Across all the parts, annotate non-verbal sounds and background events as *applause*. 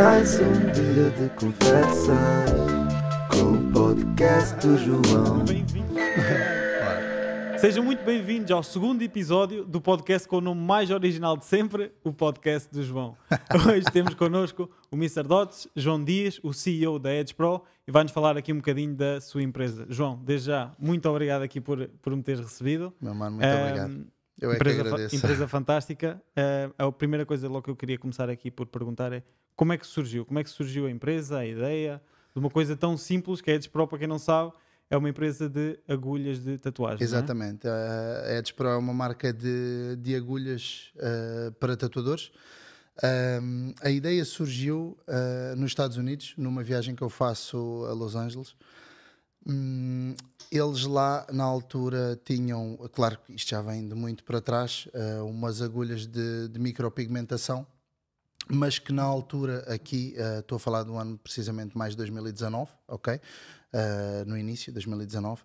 Mais um dia de conversas com o podcast do João. Sejam muito bem-vindos ao segundo episódio do podcast com o nome mais original de sempre, o podcast do João. Hoje temos connosco o Mr. Dots, João Dias, o CEO da Edge Pro, e vai-nos falar aqui um bocadinho da sua empresa. João, desde já, muito obrigado aqui por, por me teres recebido. Meu mano, muito Ahm, obrigado. Eu é empresa, que fa- agradeço. empresa fantástica. Ah, a primeira coisa logo que eu queria começar aqui por perguntar é como é que surgiu? Como é que surgiu a empresa, a ideia de uma coisa tão simples que é a Edge Pro, para quem não sabe, é uma empresa de agulhas de tatuagem. é? Exatamente. A Edge Pro é uma marca de, de agulhas eh, para tatuadores. Ahm, a ideia surgiu eh, nos Estados Unidos, numa viagem que eu faço a Los Angeles. Hum, eles lá, na altura, tinham, claro que isto já vem de muito para trás, eh, umas agulhas de, de micropigmentação, mas que na altura, aqui, eh, estou a falar do ano precisamente mais de 2019, ok? Eh, no início, 2019.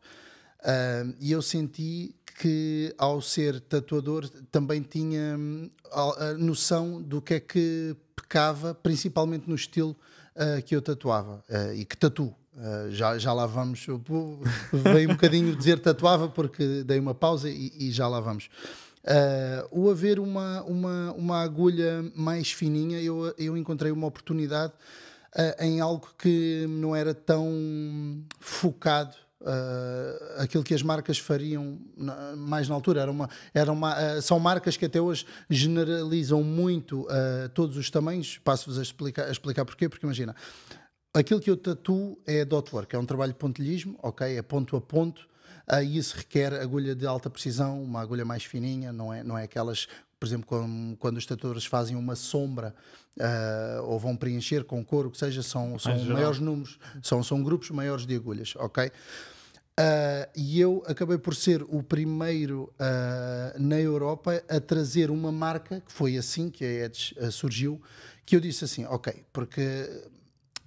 Ah, e eu senti que, ao ser tatuador, também tinha hum, a, noção do que é que pecava, principalmente no estilo que eu tatuava e que tatuo. Ah, já, já lá vamos. Veio um bocadinho dizer tatuava porque dei uma pausa e, e já lá vamos. O haver uma, uma, uma agulha mais fininha, eu, eu encontrei uma oportunidade ah, em algo que não era tão focado uh, aquilo que as marcas fariam na- mais na altura. Era uma, era uma, uh, são marcas que até hoje generalizam muito uh, todos os tamanhos. Passo-vos a explicar, a explicar porquê, porque imagina, aquilo que eu tatuo é dot work, é um trabalho de pontilhismo, ok? É ponto a ponto. Aí isso requer agulha de alta precisão, uma agulha mais fininha, não é, não é aquelas, por exemplo, quando, quando os tatuadores fazem uma sombra ah, ou vão preencher com couro, que seja, são, são maiores números, são, são grupos maiores de agulhas, ok? Ah, e eu acabei por ser o primeiro ah, na Europa a trazer uma marca, que foi assim que a Edge ah, surgiu, que eu disse assim, ok, porque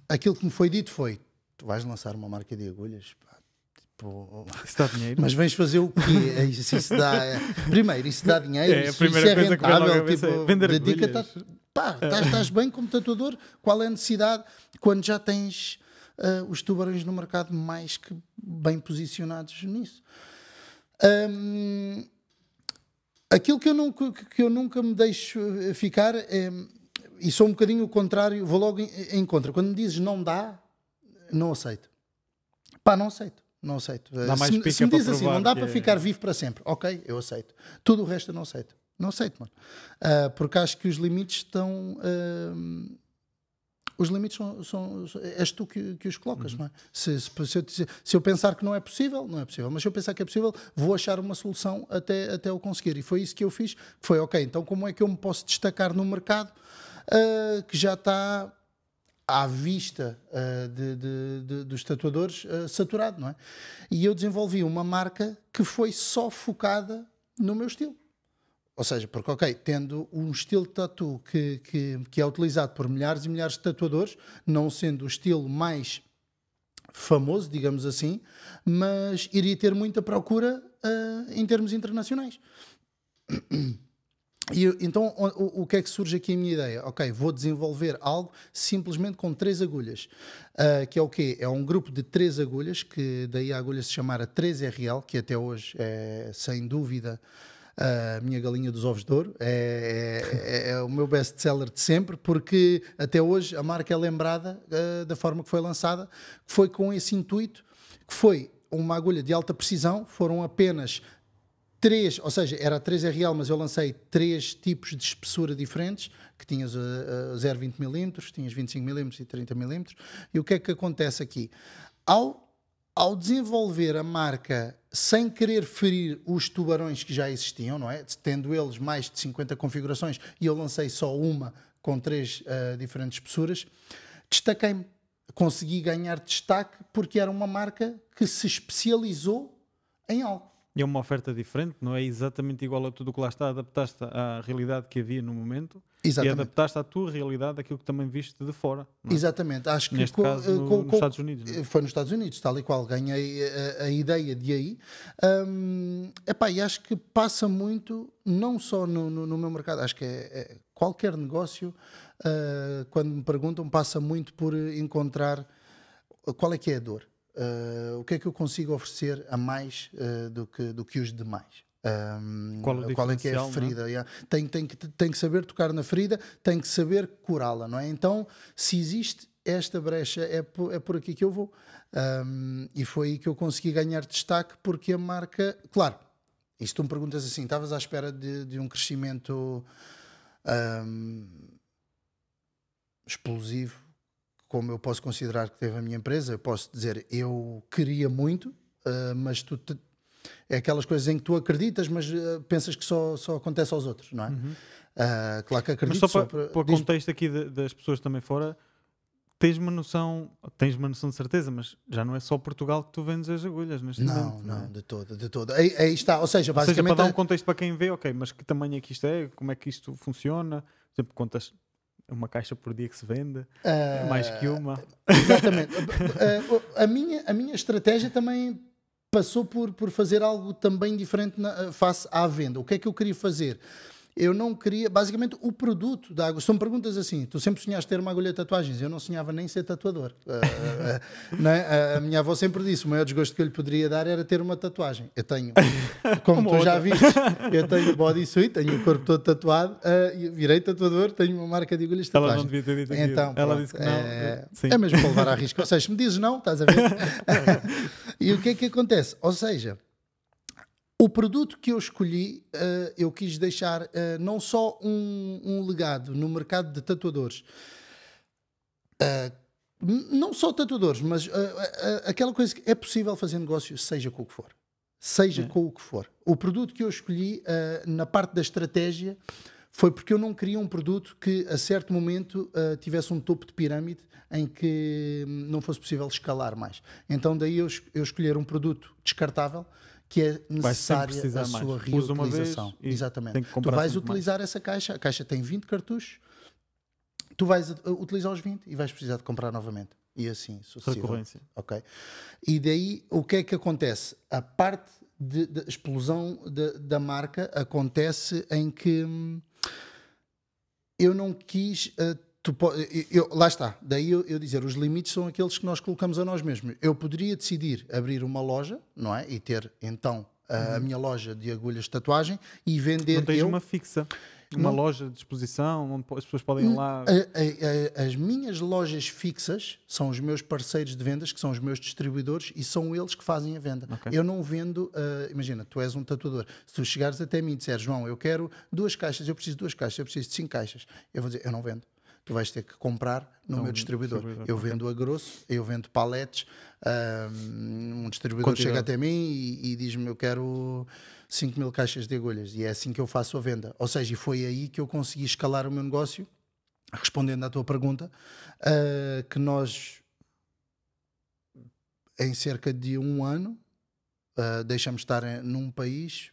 aquilo que me foi dito foi, tu vais lançar uma marca de agulhas, pá, tipo, *laughs* Isso dá dinheiro. mas vens fazer o quê? É Isso, isso dá, é- primeiro, isso dá dinheiro, É, isso, isso é rentável, é tipo, vender dedica-te a- agulhas. pá, estás, estás bem como tatuador, qual é a necessidade quando já tens ah, os tubarões no mercado mais que bem posicionados nisso? Hum, aquilo que eu, nunca, que eu nunca me deixo eh, ficar é, e sou um bocadinho o contrário, vou logo em, em contra. Quando me dizes não dá, não aceito. Pá, não aceito. Não aceito. Dá mais se, me- pica se me diz assim, não dá para é- ficar vivo para sempre, ok, eu aceito. Tudo o resto eu não aceito. Não aceito, mano. Ah, porque acho que os limites estão. ah, os limites são, são, és tu que, que os colocas, Uhum. não é? Se, se, se eu, se eu pensar que não é possível, não é possível. Mas se eu pensar que é possível, vou achar uma solução até, até eu conseguir. E foi isso que eu fiz. Foi, ok, então como é que eu me posso destacar no mercado ah, que já está à vista ah, de, de- de- dos tatuadores ah, saturado, não é? E eu desenvolvi uma marca que foi só focada no meu estilo. Ou seja, porque, ok, tendo um estilo de tatu que, que, que é utilizado por milhares e milhares de tatuadores, não sendo o estilo mais famoso, digamos assim, mas iria ter muita procura ah, em termos internacionais. *clears throat* E então, o, o- que é que surge aqui a minha ideia? Ok, vou desenvolver algo simplesmente com três agulhas. Ah, que é o quê? É um grupo de três agulhas, que daí a agulha se chamar a 3RL, que até hoje é, sem dúvida, a minha galinha dos ovos de ouro. É, é- é o meu best-seller de sempre, porque até hoje a marca é lembrada ah, da forma que foi lançada, que foi com esse intuito, que foi uma agulha de alta precisão, foram apenas três, ou seja, era a 3RL, mas eu lancei três tipos de espessura diferentes, que tinhas a, a 0,20 milímetros, tinhas 25 milímetros e 30 milímetros. E o que é que acontece aqui? Ao, ao desenvolver a marca sem querer ferir os tubarões que já existiam, não é? Tendo eles mais de 50 configurações e eu lancei só uma com três ah, diferentes espessuras, destaquei-me. Consegui ganhar destaque porque era uma marca que se especializou em algo. E é uma oferta diferente, não é exatamente igual a tudo o que lá está. Adaptaste à realidade que havia no momento Exatamente. e adaptaste à tua realidade aquilo que também viste de fora. é? Exatamente, acho que Neste co- caso, eh, no- co- nos Estados Unidos, não é? Foi nos Estados Unidos, tal e qual. Ganhei a, a ideia de aí. Hum, epá, e acho que passa muito, não só no, no- no meu mercado, acho que é, é qualquer negócio uh, quando me perguntam, passa muito por encontrar qual é que é a dor. Uh, o que é que eu consigo oferecer a mais uh, do, que, do que os demais? Um, qual, qual, é que é a é? ferida? Yeah. Tem, tem, que, tem que saber tocar na ferida, tem que saber curá-la, não é? Então, se existe esta brecha, é por, é por aqui que eu vou. Um, e foi aí que eu consegui ganhar destaque, porque a marca, claro, e se tu me perguntas assim, estavas à espera de, de um crescimento um, explosivo, como eu posso considerar que teve a minha empresa, eu posso dizer, eu queria muito, uh, mas tu te, é aquelas coisas em que tu acreditas, mas uh, pensas que só, só acontece aos outros, não é? Uhum. Uh, claro que acredito. Mas só, para, para o contexto aqui de, das pessoas também fora, tens uma noção, tens uma noção de certeza, mas já não é só Portugal que tu vendes as agulhas neste não, momento. Não, não, de todo, de todo. Aí, aí, está, ou seja, basicamente... Ou seja, para dar um contexto para quem vê, ok, mas que tamanho é que isto é, como é que isto funciona, por exemplo, quantas uma caixa por dia que se vende, uh, mais que uma. Exatamente. a, *laughs* a, minha, a minha estratégia também passou por, por fazer algo também diferente na, face à venda. O que é que eu queria fazer? Eu não queria, basicamente, o produto da água. São perguntas assim: tu sempre sonhaste ter uma agulha de tatuagens? Eu não sonhava nem ser tatuador. Uh, uh, é? A minha avó sempre disse: o maior desgosto que eu lhe poderia dar era ter uma tatuagem. Eu tenho, *laughs* como tu outra. já viste, eu tenho bodysuit, tenho o corpo todo tatuado, uh, virei tatuador, tenho uma marca de agulhas de tatuagem. Ela não devia ter dito então, Ela disse que não. É, é mesmo para levar a risco. Ou seja, se me dizes não, estás a ver? *laughs* *laughs* e o que é que acontece? Ou seja, o produto que eu escolhi, uh, eu quis deixar uh, não só um, um, legado no mercado de tatuadores, uh, não só tatuadores, mas aquela coisa que é possível fazer negócio, seja com o que for. Seja é. com o que for. O produto que eu escolhi na parte da estratégia foi porque eu não queria um produto que a certo momento tivesse um topo de pirâmide em que não fosse possível escalar mais. Então daí eu, eu escolher um produto descartável que é necessária a sua mais. reutilização. Exatamente. Tu vais utilizar mais. essa caixa, a caixa tem 20 cartuchos, tu vais utilizar os 20 e vais precisar de comprar novamente. E assim sucessivamente. Ok. E daí o que é que acontece? A parte de, de explosão de, da marca acontece em que hum, eu não quis uh, Tu, eu, lá está, daí eu, eu, dizer, os limites são aqueles que nós colocamos a nós mesmos. Eu poderia decidir abrir uma loja, não é? E ter então a, uhum. a minha loja de agulhas de tatuagem e vender. Não tens eu, uma fixa, uma não, loja de exposição onde as pessoas podem ir lá. A, a, as minhas lojas fixas são os meus parceiros de vendas, que são os meus distribuidores, e são eles que fazem a venda. Okay. Eu não vendo, uh, imagina, tu és um tatuador. Se tu chegares até mim e disseres, João, eu quero duas caixas, eu preciso de duas caixas, eu preciso de cinco caixas, eu vou dizer, eu não vendo tu vais ter que comprar no então, meu distribuidor. distribuidor. Eu vendo a grosso, eu vendo paletes, um distribuidor Quantidade. chega até mim e, e diz-me eu quero 5 mil caixas de agulhas e é assim que eu faço a venda. Ou seja, foi aí que eu consegui escalar o meu negócio, respondendo à tua pergunta, uh, que nós em cerca de um ano uh, deixamos de estar num país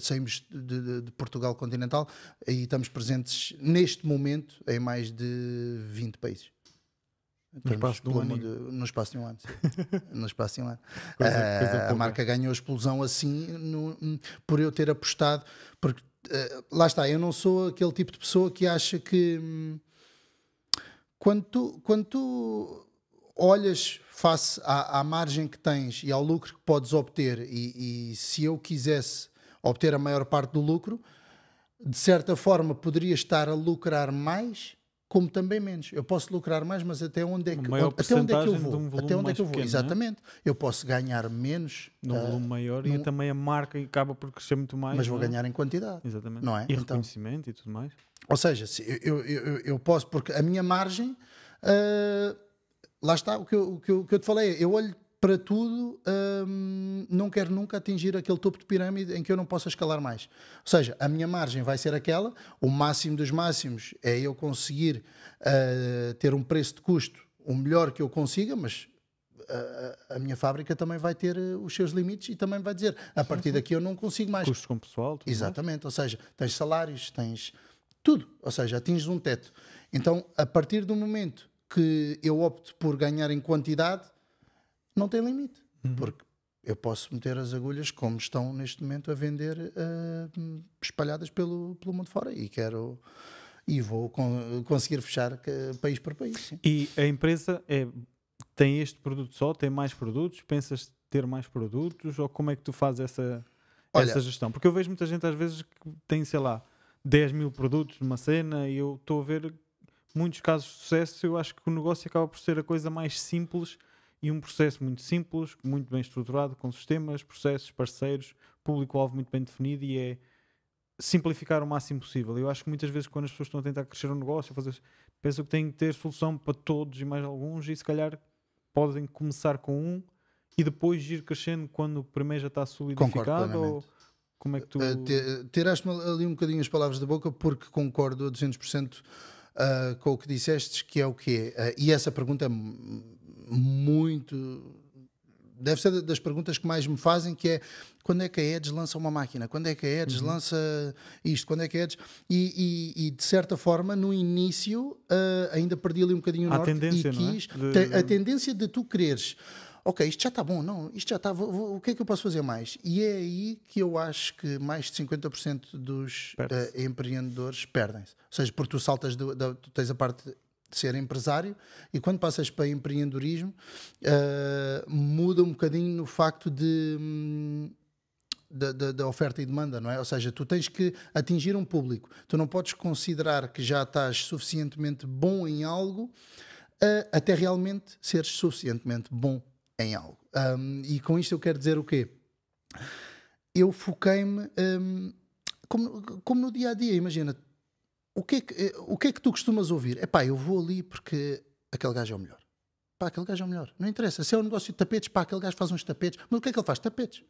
saímos de, de, de, Portugal continental e estamos presentes neste momento em mais de 20 países. No espaço, de um ano. De, no espaço de um ano. no espaço de um ano. Coisa, coisa a marca ganhou explosão assim no, por eu ter apostado. Porque uh, lá está, eu não sou aquele tipo de pessoa que acha que hum, quando, tu, quando tu olhas face à, à, margem que tens e ao lucro que podes obter, e, e se eu quisesse obter a maior parte do lucro, de certa forma poderia estar a lucrar mais, como também menos. Eu posso lucrar mais, mas até onde é que, até onde é que eu vou? Um até onde é que eu vou? Pequeno, é? Exatamente. É? Eu posso ganhar menos num uh, volume maior num... e também a marca acaba por crescer muito mais. Mas vou é? ganhar em quantidade. Exatamente. Não é? E então, reconhecimento e tudo mais. Ou seja, se eu, eu, eu, eu, posso, porque a minha margem, uh, lá está o que eu, o que eu, o que eu te falei, eu olho para tudo, hum, não quero nunca atingir aquele topo de pirâmide em que eu não possa escalar mais. Ou seja, a minha margem vai ser aquela, o máximo dos máximos é eu conseguir uh, ter um preço de custo o melhor que eu consiga, mas a, a, minha fábrica também vai ter eh, os seus limites e também vai dizer a partir daqui eu não consigo mais. Custos com pessoal. Exatamente, mais. ou seja, tens salários, tens tudo, ou seja, atinges um teto. Então, a partir do momento que eu opto por ganhar em quantidade, não tem limite. Uhum. Porque eu posso meter as agulhas como estão neste momento a vender uh, espalhadas pelo, pelo mundo fora e quero e vou con- conseguir fechar que- país por país. sim. E a empresa é, tem este produto só, tem mais produtos? Pensas ter mais produtos? Ou como é que tu fazes essa, Olha- essa gestão? Porque eu vejo muita gente às vezes que tem, sei lá, 10 mil produtos numa cena e eu estou a ver muitos casos de sucesso. Eu acho que o negócio acaba por ser a coisa mais simples e um processo muito simples, muito bem estruturado, com sistemas, processos, parceiros, público-alvo muito bem definido e é simplificar o máximo possível. Eu acho que muitas vezes quando as pessoas estão a tentar crescer um negócio, fazer, pensam que têm que ter solução para todos e mais alguns e se calhar podem começar com um e depois ir crescendo quando o primeiro já está solidificado ou como é que tu... Uh, te- Tiraste-me ali um bocadinho as palavras da boca porque concordo a 200% uh, com o que disseste, que é o quê? Uh, e essa pergunta é muito. Deve ser da- das perguntas que mais me fazem, que é quando é que a Edge lança uma máquina? Quando é que a Edge Uhum. lança isto? Quando é que a Edge... E, e- e, de certa forma, no início, uh, ainda perdi ali um bocadinho o norte tendência, e é? quis... De- te- A tendência de tu quereres ok, isto já está bom, não, isto já está, vou- vou- o que é que eu posso fazer mais? E é aí que eu acho que mais de 50% dos eh, empreendedores perdem-se. Ou seja, porque tu saltas, do- da- tu tens a parte de ser empresário e quando passas para empreendedorismo eh, muda um bocadinho no facto de. hum, da oferta e demanda, não é? Ou seja, tu tens que atingir um público. Tu não podes considerar que já estás suficientemente bom em algo uh, até realmente seres suficientemente bom em algo. Um, e com isto eu quero dizer o quê? Eu foquei-me um, como, como no dia a dia, imagina. O que, é que, eh, o que é que tu costumas ouvir? É pá, eu vou ali porque aquele gajo é o melhor. Pá, aquele gajo é o melhor. Não interessa. Se é um negócio de tapetes, pá, aquele gajo faz uns tapetes. Mas o que é que ele faz? Tapetes.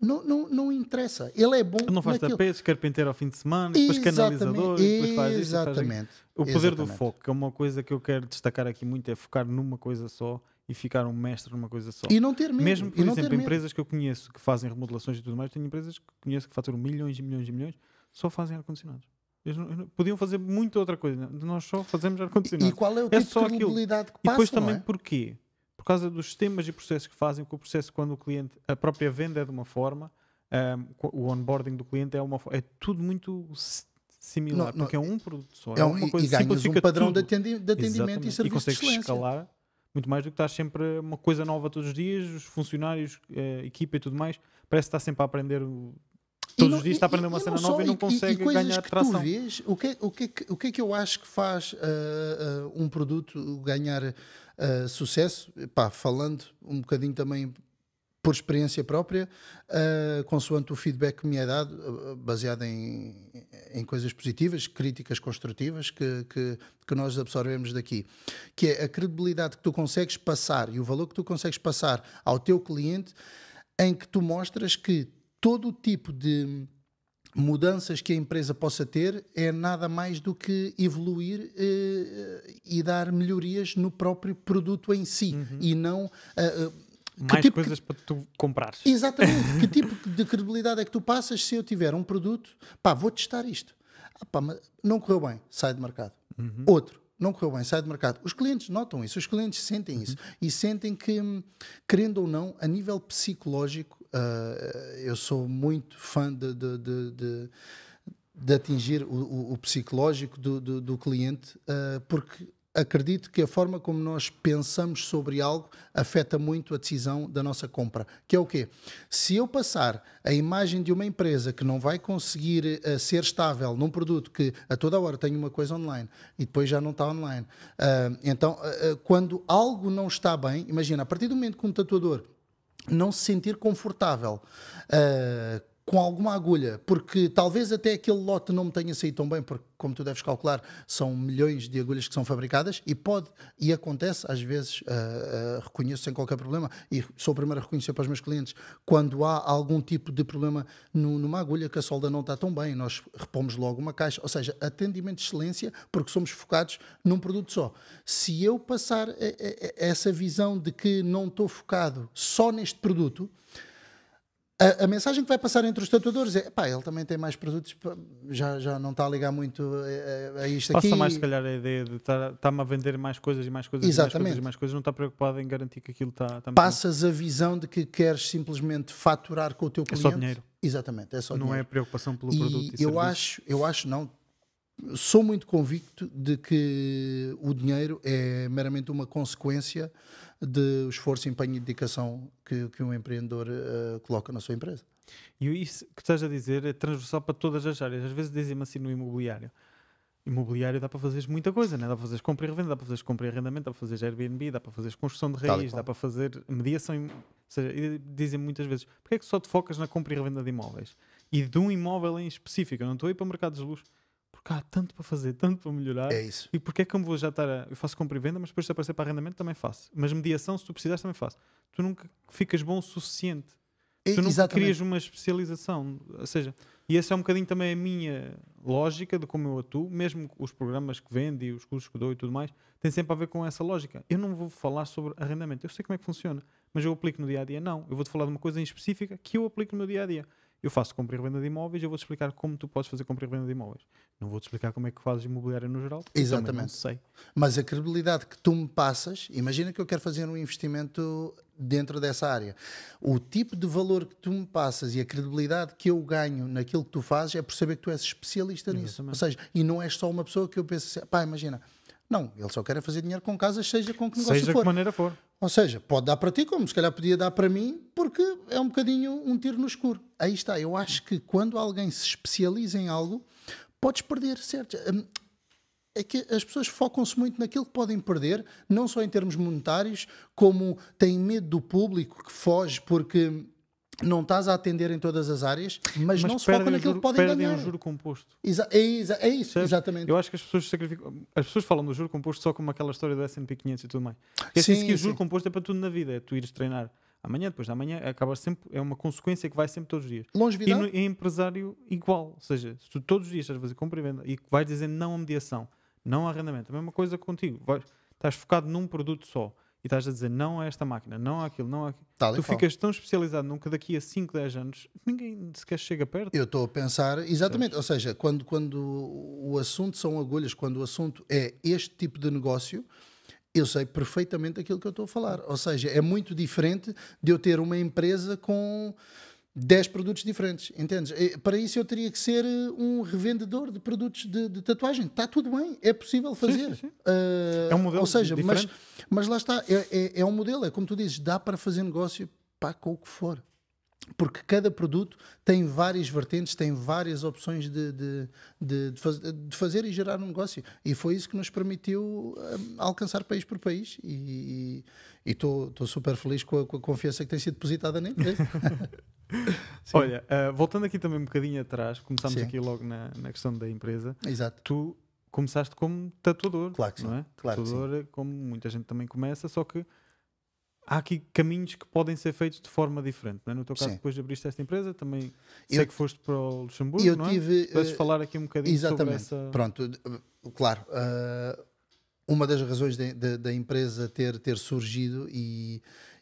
Não, não, não interessa. Ele é bom. Ele não faz naquilo. tapetes, carpinteiro ao fim de semana, depois canalizador, e depois faz isso, faz. Exatamente. O poder do Exatamente. foco, que é uma coisa que eu quero destacar aqui muito, é focar numa coisa só e ficar um mestre numa coisa só. E não ter medo. Mesmo, por exemplo, empresas que eu conheço que fazem remodelações e tudo mais, tenho empresas que conheço que faturam milhões e milhões e milhões, só fazem ar-condicionados. Eles não- não- Podiam fazer muita outra coisa. Nós só fazemos E ar-condicionados. qual é o É tipo só de credibilidade que E depois passa, também é? porquê? Por causa dos sistemas e processos que fazem, porque o processo quando o cliente, a própria venda é de uma forma, ahm, o onboarding do cliente é uma é tudo muito si- similar, Não, porque é um produto só. É um- uma e- coisa e ganhas um padrão de, tudo. de atendimento Exatamente. e serviço de consegues excelência. escalar muito mais do que estás sempre uma coisa nova todos os dias, os funcionários, eh, equipa e tudo mais, parece que está sempre a aprender E todos não- os dias está a aprender uma e cena nova e não consegue coisas ganhar que tração. Tu vês, o, que, é- o, que o que é que eu acho que faz ah, ah, um produto ganhar ah, sucesso? Pá, falando um bocadinho também por experiência própria, ah, consoante o feedback que me é dado, ah, baseado em, em coisas positivas, críticas construtivas que, que, que nós absorvemos daqui, que é a credibilidade que tu consegues passar e o valor que tu consegues passar ao teu cliente, em que tu mostras que todo o tipo de mudanças que a empresa possa ter é nada mais do que evoluir eh, e dar melhorias no próprio produto em si e não ah, que Mais tipo- coisas para tu comprares. Exatamente. *laughs* que tipo de credibilidade é que tu passas se eu tiver um produto? Pá, vou testar isto. Ah, pá, não correu bem, sai de mercado. Outro, não correu bem, sai de mercado. Os clientes notam isso, os clientes sentem isso. E sentem que, querendo ou não, a nível psicológico, ah, eu sou muito fã de, de- de- de- de atingir o, o- psicológico do, do- do cliente, ah, porque acredito que a forma como nós pensamos sobre algo afeta muito a decisão da nossa compra. Que é o quê? Se eu passar a imagem de uma empresa que não vai conseguir ah, ser estável num produto que a toda hora tem uma coisa online e depois já não está online, ah, então quando algo não está bem, imagina, a partir do momento que um tatuador não se sentir confortável. Ah, com alguma agulha, porque talvez até aquele lote não me tenha saído tão bem, porque, como tu deves calcular, são milhões de agulhas que são fabricadas e pode, e acontece, às vezes, ah, ah, reconheço sem qualquer problema, e sou o primeiro a reconhecer para os meus clientes, quando há algum tipo de problema no- numa agulha que a solda não está tão bem, nós repomos logo uma caixa, ou seja, atendimento de excelência, porque somos focados num produto só. Se eu passar a- a- a- essa visão de que não estou focado só neste produto, a, a mensagem que vai passar entre os tatuadores é pá, ele também tem mais produtos, já, já não está a ligar muito a, a- isto Passa aqui. mais, se calhar, a ideia de estar-me a vender mais coisas e mais coisas e mais coisas Exatamente. e mais coisas, não está preocupado em garantir que aquilo está, está muito Passas a visão de que queres simplesmente faturar com o teu bem. É cliente. só dinheiro, Exatamente, é só não é dinheiro. preocupação pelo produto. E eu serviço. acho, eu acho não, sou muito convicto de que o dinheiro é meramente uma consequência do esforço, empenho e dedicação que, que um empreendedor uh, coloca na sua empresa. E isso que estás a dizer é transversal para todas as áreas. Às vezes dizem-me assim no imobiliário. Imobiliário dá para fazer muita coisa, né? dá para fazer compra e revenda, dá para fazer compra e arrendamento, dá para fazer Airbnb, dá para fazer construção de raiz, dá para fazer mediação. Ou seja, dizem muitas vezes: porquê é que só te focas na compra e revenda de imóveis? E de um imóvel em específico, eu não estou a ir para o mercado de luz porque há tanto para fazer, tanto para melhorar. É isso. E porque é que eu vou já estar a. Eu faço compra e venda, mas depois se aparecer para arrendamento também faço. Mas mediação, se tu precisares, também faço. Tu nunca ficas bom o suficiente. Tu nunca Exatamente. crias uma especialização. Ou seja, e essa é um bocadinho também a minha lógica de como eu atuo, mesmo os programas que vendo e os cursos que dou e tudo mais, tem sempre a ver com essa lógica. Eu não vou falar sobre arrendamento, eu sei como é que funciona, mas eu aplico no dia a dia? Não. Eu vou-te falar de uma coisa em específica que eu aplico no meu dia a dia eu faço compra e revenda de imóveis, eu vou-te explicar como tu podes fazer compra e revenda de imóveis. Não vou-te explicar como é que fazes imobiliário no geral, Exatamente. não sei. Mas a credibilidade que tu me passas, imagina que eu quero fazer um investimento dentro dessa área. O tipo de valor que tu me passas e a credibilidade que eu ganho naquilo que tu fazes é por saber que tu és especialista nisso. Exatamente. Ou seja, e não és só uma pessoa que eu penso assim, pá, imagina, não, ele só quer fazer dinheiro com casas, seja com que negócio seja for. Seja de que maneira for. Ou seja, pode dar para ti, como se calhar podia dar para mim, porque é um bocadinho um tiro no escuro. Aí está. Eu acho que quando alguém se especializa em algo, podes perder, certo? Hum, é que as pessoas focam-se muito naquilo que podem perder, não só em termos monetários, como têm medo do público que foge porque não estás a atender em todas as áreas, mas, mas não se foca naquilo juro, que podem perdem ganhar. o juro composto. Exa é, é, isso, Certo? exatamente. Eu acho que as pessoas sacrificam. As pessoas falam do juro composto só como aquela história do S&P 500 e tudo mais. Assim, sim, o juro composto é para tudo na vida. É tu ires treinar amanhã, depois da manhã, acaba sempre, é uma consequência que vai sempre todos os dias. Longevidade? E no, em empresário, igual. Ou seja, se tu todos os dias estás a fazer compra e venda e vais dizendo não a mediação, não a arrendamento, a mesma coisa contigo. Vais, estás focado num produto só e estás a dizer não a esta máquina, não àquilo, não àquilo. Tal tu ficas tão especializado num que daqui a 5, 10 anos ninguém sequer chega perto. Eu estou a pensar, exatamente, ou seja, quando, quando o assunto são agulhas, quando o assunto é este tipo de negócio, eu sei perfeitamente aquilo que eu estou a falar. Ou seja, é muito diferente de eu ter uma empresa com 10 produtos diferentes, entendes? Para isso eu teria que ser eh, um revendedor de produtos de, de tatuagem. Está tudo bem, é possível fazer. Sim, sim, sim. Uh, é um modelo Ou seja, mas, mas lá está, é, é, é, um modelo, é como tu dizes, dá para fazer negócio pá, com o que for. Porque cada produto tem várias vertentes, tem várias opções de, de, de, de, fazer e gerar um negócio. E foi isso que nos permitiu uh, alcançar país por país. E estou super feliz com a, com a confiança que tem sido depositada na *laughs* *laughs* empresa. Olha, uh, voltando aqui também um bocadinho atrás, começámos aqui logo na, na questão da empresa. Exato. Tu começaste como tatuador, claro que não sim. é? Claro tatuador, como muita gente também começa, só que há aqui caminhos que podem ser feitos de forma diferente. Não é? No teu caso, sim. depois de abriste esta empresa, também sei eu, que foste para o Luxemburgo, eu não é? tive, Podes uh, falar aqui um bocadinho exatamente. sobre essa... Pronto, claro. Uh, uma das razões da empresa ter, ter surgido e,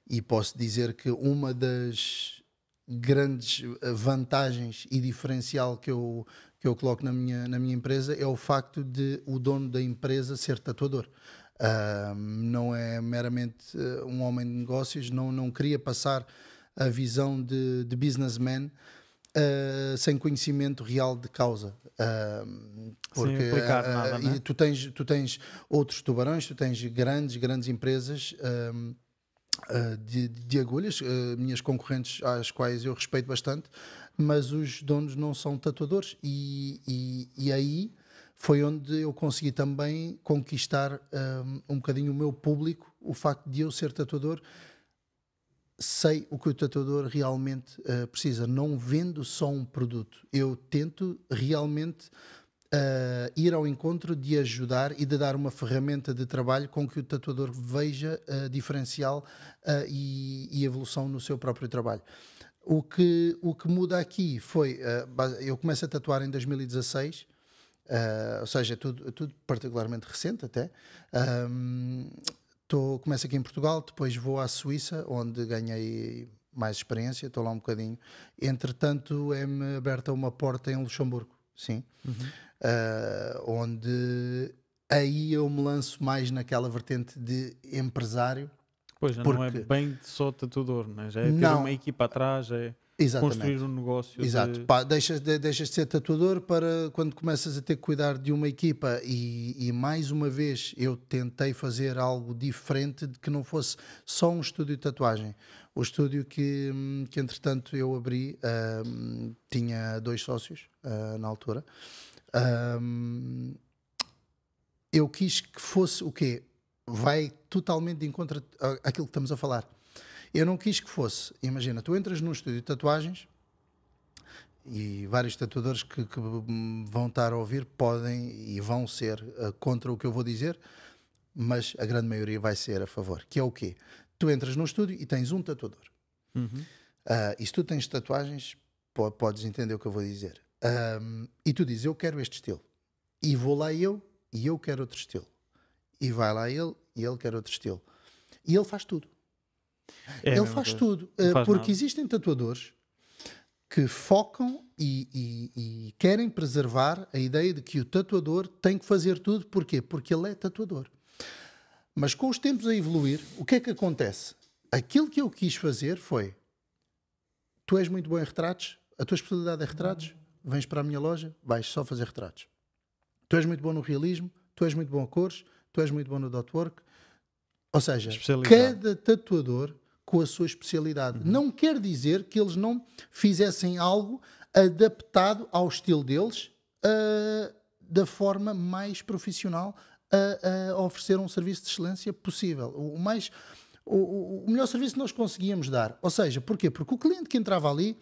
e posso dizer que uma das grandes eh, vantagens e diferencial que eu, que eu coloco na minha, na minha empresa é o facto de o dono da empresa ser tatuador. Uh, não é meramente uh, um homem de negócios, não, não queria passar a visão de, de businessman uh, sem conhecimento real de causa. porque sem nada, né? tu, tens, tu tens outros tubarões, tu tens grandes, grandes empresas uh, de, de, agulhas, uh, minhas concorrentes às quais eu respeito bastante, mas os donos não são tatuadores. E, e, e aí foi onde eu consegui também conquistar um, ah, um bocadinho o meu público, o facto de eu ser tatuador. Sei o que o tatuador realmente uh, precisa, não vendo só um produto. Eu tento realmente uh, ir ao encontro de ajudar e de dar uma ferramenta de trabalho com que o tatuador veja uh, diferencial uh, e, e, evolução no seu próprio trabalho. O que, o que muda aqui foi, eu começo a tatuar em 2016, ou seja, tudo, tudo particularmente recente até. Um, tô, começo aqui em Portugal, depois vou à Suíça, onde ganhei mais experiência, estou lá um bocadinho. Entretanto, é-me aberta uma porta em Luxemburgo, sim. Uhum uh, onde aí eu me lanço mais naquela vertente de empresário. Pois, porque... não é bem só tatuador, né? já é ter não. uma equipa atrás, é... Exatamente. construir um negócio. Exato. de- Pá, deixas, de, deixas de ser tatuador para quando começas a ter que cuidar de uma equipa e, e mais uma vez eu tentei fazer algo diferente de que não fosse só um estúdio de tatuagem. O estúdio que, que entretanto eu abri hum, tinha dois sócios ah, na altura. Hum, eu quis que fosse o quê? Vai totalmente de encontro àquilo que estamos a falar. Eu não quis que fosse, imagina, tu entras num estúdio de tatuagens e vários tatuadores que, que vão estar a ouvir podem e vão ser eh, contra o que eu vou dizer, mas a grande maioria vai ser a favor. Que é o quê? Tu entras num estúdio e tens um tatuador. Uhum. Ah, e se tu tens tatuagens, po- podes entender o que eu vou dizer. Ahm, e tu dizes, eu quero este estilo. E vou lá eu, e eu quero outro estilo. E vai lá ele, e ele quer outro estilo. E ele faz tudo. É ele faz coisa. tudo. Faz porque nada. existem tatuadores que focam e, e- e querem preservar a ideia de que o tatuador tem que fazer tudo. Porquê? Porque ele é tatuador. Mas com os tempos a evoluir, o que é que acontece? Aquilo que eu quis fazer foi: tu és muito bom em retratos, a tua especialidade é retratos, vens para a minha loja, vais só fazer retratos. Tu és muito bom no realismo, tu és muito bom a cores, tu és muito bom no dot work. Ou seja, cada tatuador com a sua especialidade. Não quer dizer que eles não fizessem algo adaptado ao estilo deles ah, da forma mais profissional a, a oferecer um serviço de excelência possível. O, mais, o- o melhor serviço que nós conseguíamos dar. Ou seja, porquê? Porque o cliente que entrava ali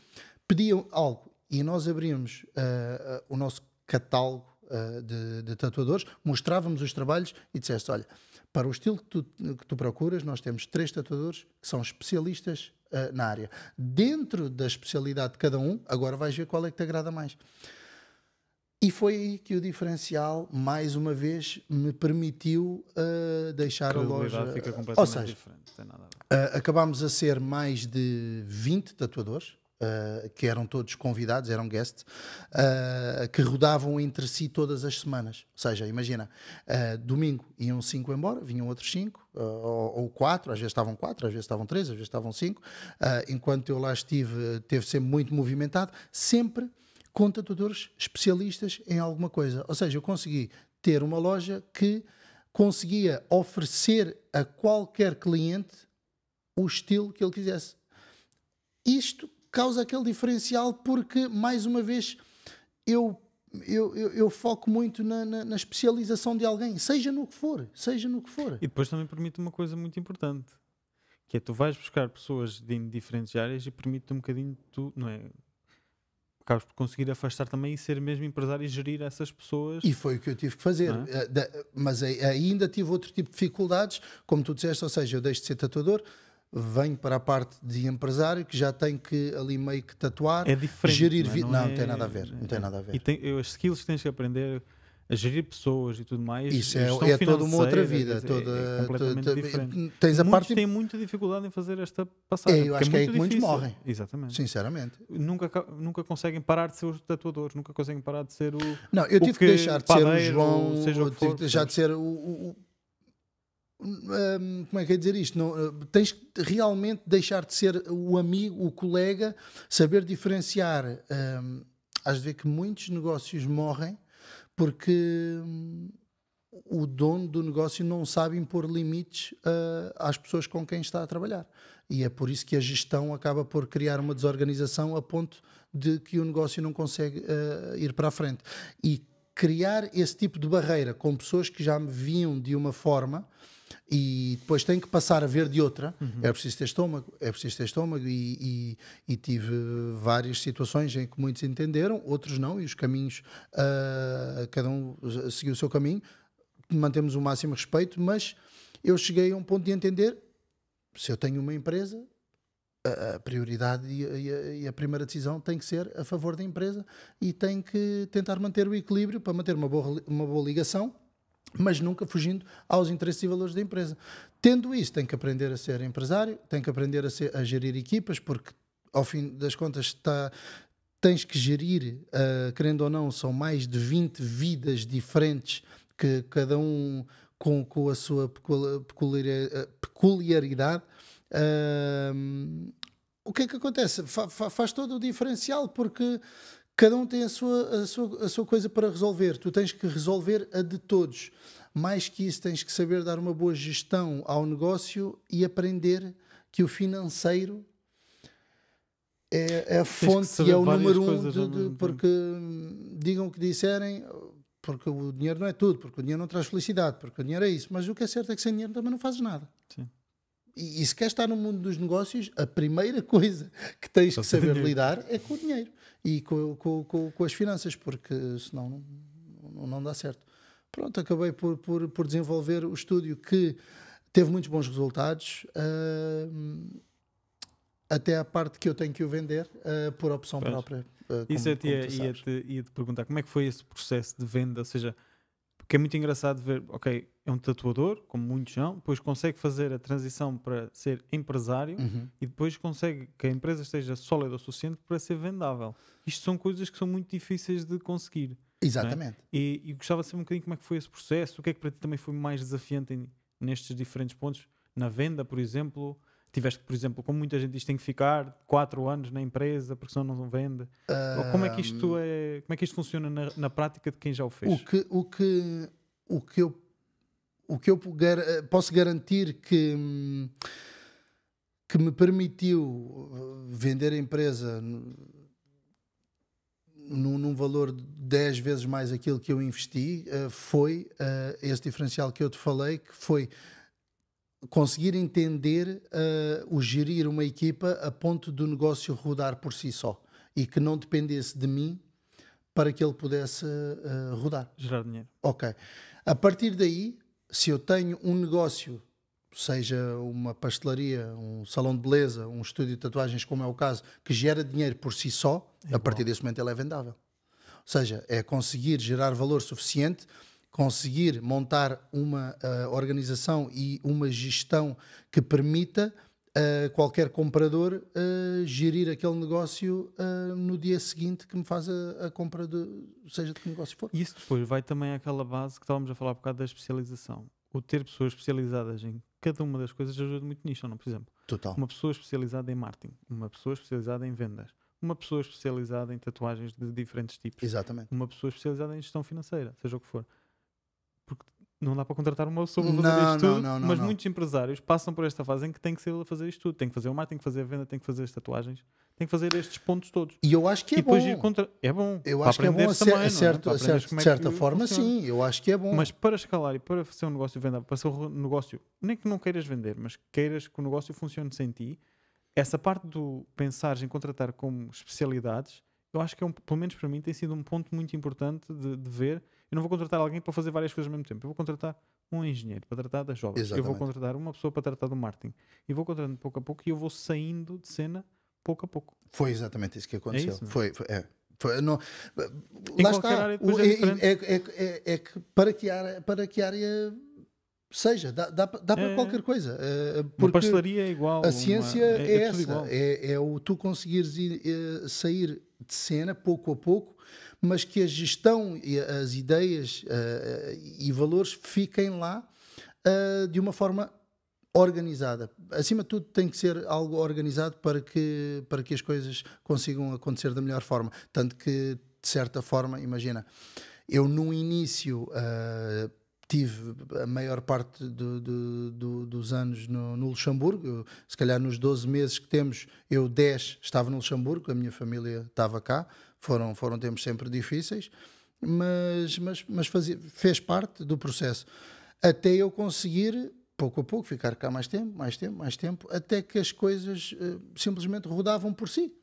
pedia algo e nós abríamos ah, ah, o nosso catálogo ah, de, de tatuadores, mostrávamos os trabalhos e disseste: olha, para o estilo que tu, que tu procuras, nós temos três tatuadores que são especialistas na área. Dentro da especialidade de cada um, agora vais ver qual é que te agrada mais. E foi aí que o diferencial, mais uma vez, me permitiu ah, deixar a credibilidade loja. fica Ou completamente seja, diferente. não Tem nada a ver. Uh, acabámos a ser mais de 20 tatuadores, uh, que eram todos convidados, eram guests, uh, que rodavam entre si todas as semanas. Ou seja, imagina, uh, domingo iam cinco embora, vinham outros cinco, ou, ou quatro, às vezes estavam quatro, às vezes estavam três, às vezes estavam cinco. Enquanto eu lá estive, teve sempre muito movimentado, sempre com tatuadores especialistas em alguma coisa. Ou seja, eu consegui ter uma loja que conseguia oferecer a qualquer cliente o estilo que ele quisesse. Isto causa aquele diferencial porque, mais uma vez, eu, eu, eu, eu foco muito na, na- na especialização de alguém, seja no que for, seja no que for. E depois também permite uma coisa muito importante, que é tu vais buscar pessoas de diferentes áreas e permite um bocadinho tu, não é? Acabas por conseguir afastar também e ser mesmo empresário e gerir essas pessoas. E foi o que eu tive que fazer. Não Eh, Mas ai- ainda tive outro tipo de dificuldades, como tu disseste, ou seja, eu deixo de ser tatuador, venho para a parte de empresário, que já tenho que ali meio que tatuar, é diferente. gerir não, é? Não, não, é- tem nada a ver, não tem nada a ver. E tem, as skills que tens que aprender a gerir pessoas e tudo mais. Isso é, é toda uma outra vida. dizer, Toda, é, é completamente toda- diferente. Tens a Muitos parte. têm muita dificuldade em fazer esta passagem. É, eu porque acho que é aí que muitos morrem. Exatamente. Sinceramente. Nunca, ca- nunca conseguem parar de ser os tatuadores, nunca conseguem parar de ser o. Não, eu tive que que deixar de ser o João, seja o eu tive que deixar de ser o- o- hum, como é que é dizer isto? Não, uh, tens que realmente deixar de ser o amigo, o colega, saber diferenciar. hum, vezes que muitos negócios morrem porque hum, o dono do negócio não sabe impor limites uh, às pessoas com quem está a trabalhar. E é por isso que a gestão acaba por criar uma desorganização a ponto de que o negócio não consegue uh, ir para a frente. E criar esse tipo de barreira com pessoas que já me viam de uma forma e depois têm que passar a ver de outra. É preciso ter estômago, é preciso ter estômago e, e- e tive várias situações em que muitos entenderam, outros não, e os caminhos, ah, cada um seguiu o seu caminho, mantemos o máximo respeito, mas eu cheguei a um ponto de entender, se eu tenho uma empresa, a prioridade e a, primeira decisão tem que ser a favor da empresa e tem que tentar manter o equilíbrio para manter uma boa, uma boa ligação, mas nunca fugindo aos interesses e valores da empresa. Tendo isso, tem que aprender a ser empresário, tem que aprender a, ser- a gerir equipas, porque ao fim das contas está, tens que gerir, ah, querendo ou não, são mais de 20 vidas diferentes que cada um com, com a sua peculiar- peculiaridade. Ahm, o que é que acontece? Fa- fa- faz todo o diferencial, porque cada um tem a sua, a, sua, a sua coisa para resolver. Tu tens que resolver a de todos. Mais que isso, tens que saber dar uma boa gestão ao negócio e aprender que o financeiro é, é a fonte e é o número um. de- de- porque digam o que disserem, porque o dinheiro não é tudo, porque o dinheiro não traz felicidade, porque o dinheiro é isso. Mas o que é certo é que sem dinheiro também não fazes nada. Sim. E, e se queres estar no mundo dos negócios, a primeira *laughs* coisa que tens Só que saber dinheiro. lidar é com o dinheiro e com, com, com, com as finanças, porque senão não, não, dá certo. Pronto, acabei por, por, por desenvolver o estúdio que teve muitos bons resultados, hum, até a parte que eu tenho que o vender uh, por opção Pois. própria. uh, Isso eu te ia, ia, te, ia te perguntar como é que foi esse processo de venda, ou seja, porque é muito engraçado ver, ok, é um tatuador, como muitos são, depois consegue fazer a transição para ser empresário Uhum. e depois consegue que a empresa esteja sólida o suficiente para ser vendável. Isto são coisas que são muito difíceis de conseguir. Exatamente. E, e gostava de saber um bocadinho como é que foi esse processo, o que é que para ti também foi mais desafiante em- nestes diferentes pontos, na venda, por exemplo. Tiveste, por exemplo, como muita gente diz, tem que ficar 4 anos na empresa porque senão não vende. Ou como é que isto é, como é que isto funciona na, na prática de quem já o fez? O que, o que, o que eu, o que eu gar- posso garantir que, hum, que me permitiu uh, vender a empresa num, num valor de 10 vezes mais aquilo que eu investi uh, foi uh, esse diferencial que eu te falei, que foi conseguir entender uh, o gerir uma equipa a ponto do negócio rodar por si só e que não dependesse de mim para que ele pudesse rodar. Gerar dinheiro. Ok. A partir daí, se eu tenho um negócio, seja uma pastelaria, um salão de beleza, um estúdio de tatuagens, como é o caso, que gera dinheiro por si só, a partir desse momento ele é vendável. Ou seja, é conseguir gerar valor suficiente, conseguir montar uma ah, organização e uma gestão que permita a qualquer comprador gerir aquele negócio no dia seguinte que me faz a, a compra de seja de que negócio for. Isso depois vai também àquela base que estávamos a falar há bocado da especialização. O ter pessoas especializadas em cada uma das coisas ajuda muito nisto, não? Por exemplo, Total. uma pessoa especializada em marketing, uma pessoa especializada em vendas, uma pessoa especializada em tatuagens de diferentes tipos, Exatamente. uma pessoa especializada em gestão financeira, seja o que for. Não dá para contratar uma pessoa para fazer Não, isto tudo, não, não, mas muitos empresários passam por esta fase em que tem que ser ele a fazer isto tudo. Tem que fazer o marketing, tem que fazer a venda, tem que fazer as tatuagens, tem que fazer estes pontos todos. E eu acho que é e bom. contra... É bom. Eu acho que é bom a, também, a é? certo- Para a certo- é certa forma, funciona. sim. Eu acho que é bom. Mas para escalar e para ser um negócio vendável, para ser um negócio, nem que não queiras vender, mas queiras que o negócio funcione sem ti, essa parte do pensares em contratar como especialidades, eu acho que é um, pelo menos para mim tem sido um ponto muito importante de, de ver. Eu não vou contratar alguém para fazer várias coisas ao mesmo tempo. Eu vou contratar um engenheiro para tratar das obras. Eu vou Exatamente. contratar uma pessoa para tratar do marketing. E vou contratando pouco a pouco e eu vou saindo de cena pouco a pouco. Foi exatamente isso que aconteceu. isso, não é? foi, foi, é. Foi, não, lá está. O- é é, é, é, é- é que para que área, para que área seja, dá, dá, dá para É. qualquer coisa. eh, Uma Porque pastelaria é igual. a uma- ciência é, é, é essa. É, é o tu conseguires ir, eh, sair de cena pouco a pouco, mas que a gestão e as ideias eh, e valores fiquem lá eh, de uma forma organizada. Acima de tudo, tem que ser algo organizado para que, para que as coisas consigam acontecer da melhor forma. Tanto que, de certa forma, imagina, eu no início ah, tive a maior parte do- do- do- dos anos no, no Luxemburgo. Eu, se calhar nos 12 meses que temos, eu 10 estava no Luxemburgo, a minha família estava cá. Foram, foram tempos sempre difíceis, mas, mas, mas fazia, fez parte do processo. Até eu conseguir, pouco a pouco, ficar cá mais tempo, mais tempo, mais tempo, até que as coisas eh, simplesmente rodavam por si.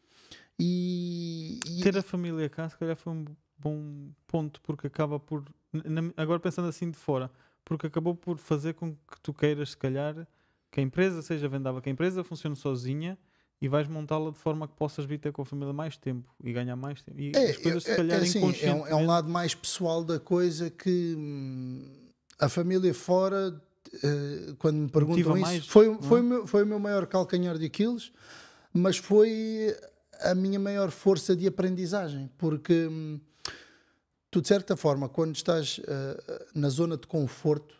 E, e- Ter a família cá, se calhar, foi um bom ponto, porque acaba por. na- agora pensando assim de fora, porque acabou por fazer com que tu queiras, se calhar, que a empresa seja vendável, que a empresa funcione sozinha e vais montá-la de forma que possas vir ter com a família mais tempo e ganhar mais tempo. E É, as coisas, se é- calhar, é assim, é, um, é um lado mais pessoal da coisa que hum, a família fora, eh, quando me perguntam Motiva isso, mais, foi, foi, é? o meu, foi o meu maior calcanhar de Aquiles, mas foi a minha maior força de aprendizagem, porque hum, tu, de certa forma, quando estás eh, na zona de conforto,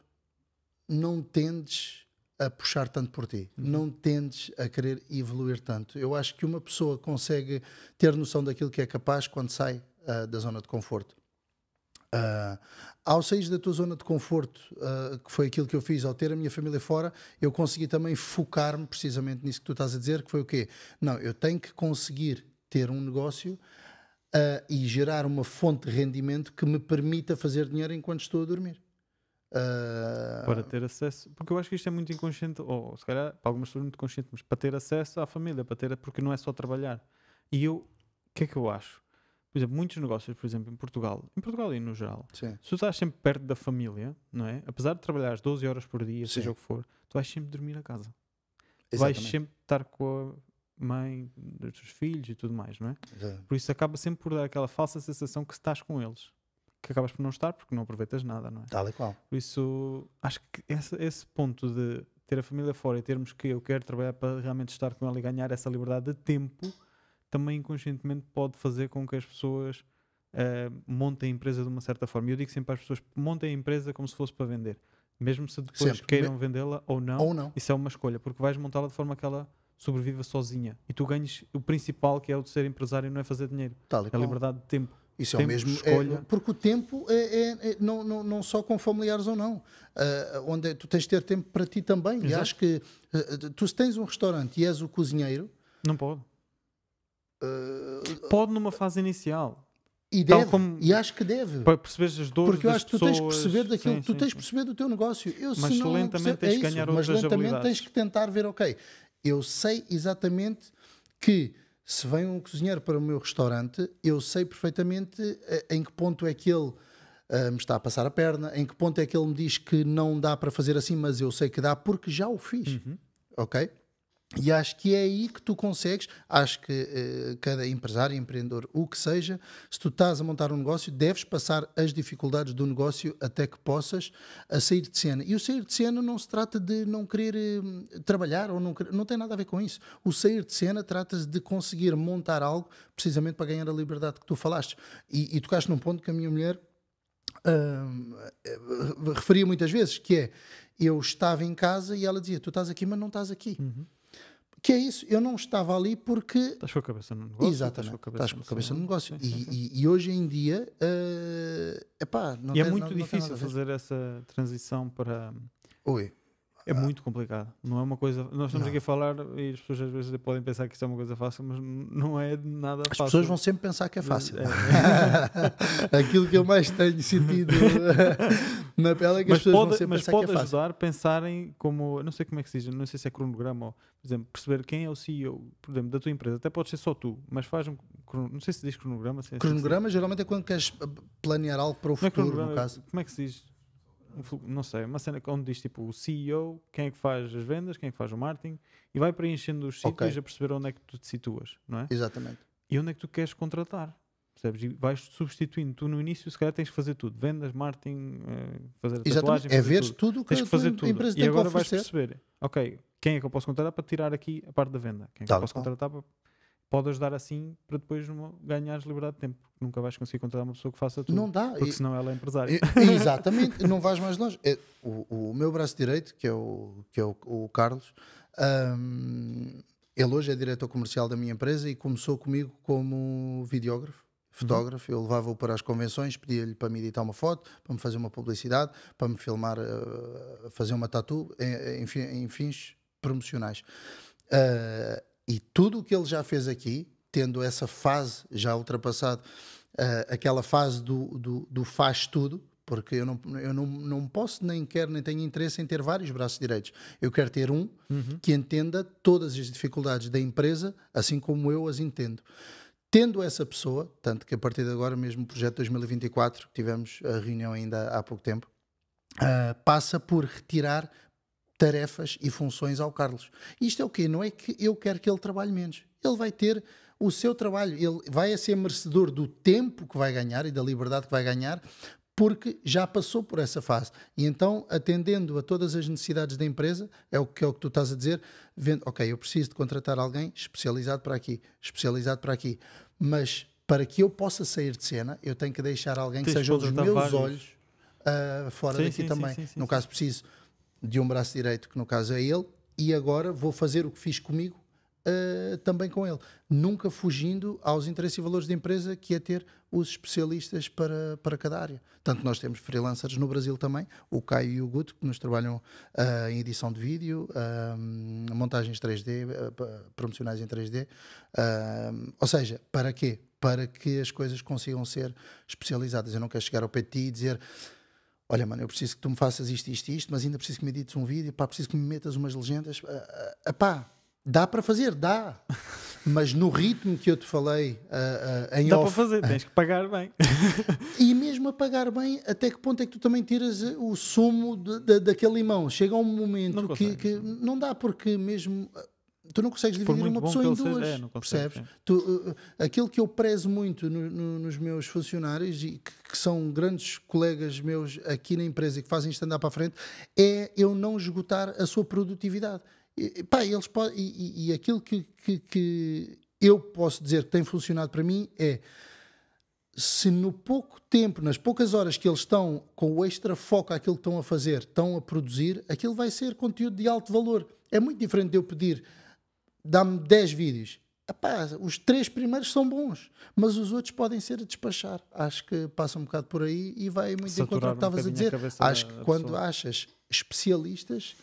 não tendes a puxar tanto por ti. Não tendes a querer evoluir tanto. Eu acho que uma pessoa consegue ter noção daquilo que é capaz quando sai ah, da zona de conforto. Ah, ao sair da tua zona de conforto, ah, que foi aquilo que eu fiz ao ter a minha família fora, eu consegui também focar-me precisamente nisso que tu estás a dizer, que foi o quê? Não, eu tenho que conseguir ter um negócio e gerar uma fonte de rendimento que me permita fazer dinheiro enquanto estou a dormir. Ah, Para ter acesso, porque eu acho que isto é muito inconsciente, ou se calhar para algumas pessoas muito consciente, mas para ter acesso à família, para ter, porque não é só trabalhar. E eu, o que é que eu acho? Por exemplo, muitos negócios, por exemplo, em Portugal, em Portugal e no geral, sim. se tu estás sempre perto da família, não é? Apesar de trabalhares 12 horas por dia, Sim. seja o que for, tu vais sempre dormir a casa. Tu vais Exatamente. sempre estar com a mãe dos teus filhos e tudo mais, não é? Exatamente. Por isso acaba sempre por dar aquela falsa sensação que estás com eles. Que acabas por não estar porque não aproveitas nada, não é? Tal e qual. Por isso, acho que esse, esse ponto de ter a família fora e termos que eu quero trabalhar para realmente estar com ela e ganhar essa liberdade de tempo, também inconscientemente pode fazer com que as pessoas eh, montem a empresa de uma certa forma. E eu digo sempre às pessoas: montem a empresa como se fosse para vender. Mesmo se depois Sempre. queiram vendê-la ou não, Ou não. isso é uma escolha, porque vais montá-la de forma que ela sobreviva sozinha. E tu ganhes o principal, que é o de ser empresário, não é fazer dinheiro, Tal é a liberdade de tempo. Isso é o Tempo, mesmo. escolha. é- porque o tempo é, é- é- não, não, não só com familiares ou não. Ah, onde é- tu tens de ter tempo para ti também. E Exato. acho que ah, tu, se tens um restaurante e és o cozinheiro, Não pode. ah, Pode numa fase inicial, e deve. como- E acho que deve. para perceberes as dores Porque eu acho que tu tens de pessoas. perceber daquilo Sim, tu sim, tens sim. perceber do teu negócio. Eu, Mas se não lentamente percebo- tens de é ganhar isso, Mas outras lentamente habilidades. tens que tentar ver, ok, eu sei exatamente que se vem um cozinheiro para o meu restaurante, eu sei perfeitamente eh, em que ponto é que ele ah, me está a passar a perna, em que ponto é que ele me diz que não dá para fazer assim, mas eu sei que dá porque já o fiz. Uhum. Ok? E acho que é aí que tu consegues. Acho que eh, cada empresário, empreendedor, o que seja, se tu estás a montar um negócio, deves passar as dificuldades do negócio até que possas a sair de cena. E o sair de cena não se trata de não querer eh, trabalhar ou não não tem nada a ver com isso. O sair de cena trata-se de conseguir montar algo precisamente para ganhar a liberdade que tu falaste. E, e tocaste num ponto que a minha mulher eh, referia muitas vezes, que é eu estava em casa e ela dizia, tu estás aqui, mas não estás aqui. Uhum. Que é isso, eu não estava ali porque Estás com a cabeça no negócio. Exatamente, estás com a cabeça no negócio. Sim, sim, sim. E, e- hoje em dia, eh, epá, não E é tem- muito não- não difícil ver. fazer essa transição para. Oi, É muito complicado. Não é uma coisa. Nós estamos. Não. aqui a falar e as pessoas às vezes podem pensar que isto é uma coisa fácil, mas não é de nada as fácil. pessoas vão sempre pensar que é fácil. É. *laughs* Aquilo que eu mais tenho sentido *laughs* na pele é que as mas pessoas vão pode, sempre mas pensar pode que é fácil. ajudar a pensarem como. Não sei como é que se diz, não sei se é cronograma ou, por exemplo, perceber quem é o CEO, por exemplo, da tua empresa. Até pode ser só tu, mas faz um. Não sei se diz cronograma. Se é assim. Cronograma geralmente é quando queres planear algo para o Não é futuro, cronograma, no caso. Como é que se diz? Não sei, uma cena onde diz tipo o CEO, quem é que faz as vendas, quem é que faz o marketing e vai preenchendo os sítios a perceber onde é que tu te situas, não é? Exatamente. E onde é que tu queres contratar. Percebes? E vais substituindo. Tu no início, se calhar, tens que fazer tudo: vendas, marketing, eh, fazer a tatuagem. Exatamente. É fazer ver tudo. tudo que Tens que fazer tudo. E agora vais perceber: ok, quem é que eu posso contratar para tirar aqui a parte da venda? Quem é que Tal eu posso qual. contratar para. Pode ajudar assim para depois ganhares liberdade de tempo. Nunca vais conseguir contratar uma pessoa que faça tudo. Não dá. Porque E- senão ela é empresária. E- *laughs* Exatamente, não vais mais longe. É, o, o meu braço direito, que é o, que é o, o Carlos, hum, ele hoje é diretor comercial da minha empresa e começou comigo como videógrafo, fotógrafo. Eu levava-o para as convenções, pedia-lhe para me editar uma foto, para me fazer uma publicidade, para me filmar, eh, fazer uma tatu, em, em, fi- em fins promocionais. Ah, e tudo o que ele já fez aqui, tendo essa fase já ultrapassado, ah, aquela fase do, do, do faz tudo, porque eu, não, eu não, não posso, nem quero, nem tenho interesse em ter vários braços direitos. Eu quero ter um Uhum. que entenda todas as dificuldades da empresa, assim como eu as entendo. Tendo essa pessoa, tanto que a partir de agora, mesmo o projeto 2024, que tivemos a reunião ainda há pouco tempo, ah, passa por retirar tarefas e funções ao Carlos. Isto é o quê? Não é que eu quero que ele trabalhe menos. Ele vai ter o seu trabalho, ele vai a ser merecedor do tempo que vai ganhar e da liberdade que vai ganhar, porque já passou por essa fase. E então, atendendo a todas as necessidades da empresa, é o que, é o que tu estás a dizer, vendo, ok, eu preciso de contratar alguém especializado para aqui, especializado para aqui, mas para que eu possa sair de cena, eu tenho que deixar alguém que Tens de seja os contratar meus vários. olhos ah, fora Sim, daqui sim, também. sim, no caso, preciso de um braço direito, que no caso é ele, e agora vou fazer o que fiz comigo uh, também com ele. Nunca fugindo aos interesses e valores da empresa, que é ter os especialistas para, para cada área. Tanto nós temos freelancers no Brasil também, o Caio e o Guto, que nos trabalham uh, em edição de vídeo, uh, montagens 3D, promocionais em 3D. ou seja, para quê? Para que as coisas consigam ser especializadas. Eu não quero chegar ao ti e dizer olha mano, eu preciso que tu me faças isto, isto, isto, mas ainda preciso que me edites um vídeo, pá, preciso que me metas umas legendas, uh, uh, pá, Dá para fazer, dá. *laughs* Mas no ritmo que eu te falei uh, uh, em Dá off, para fazer, tens que pagar bem. *laughs* e mesmo a pagar bem, até que ponto é que tu também tiras o sumo de, de, daquele limão? Chega um momento não que, que, não dá, porque mesmo tu não consegues dividir uma pessoa em duas, seja, é, percebes? É. Tu, uh, aquilo que eu prezo muito no, no, nos meus funcionários e que, que, são grandes colegas meus aqui na empresa e que fazem para a frente é eu não esgotar a sua produtividade. E, pá, eles podem, e, e aquilo que, que, que eu posso dizer que tem funcionado para mim é se no pouco tempo, nas poucas horas que eles estão com o extra foco àquilo que estão a fazer, estão a produzir, aquilo vai ser conteúdo de alto valor. É muito diferente de eu pedir, dá-me 10 vídeos. Epá, os três primeiros são bons, mas os outros podem ser a despachar. Acho que passa um bocado por aí e vai muito Saturar encontro ao que estavas a dizer. A Acho que quando pessoa. achas especialistas,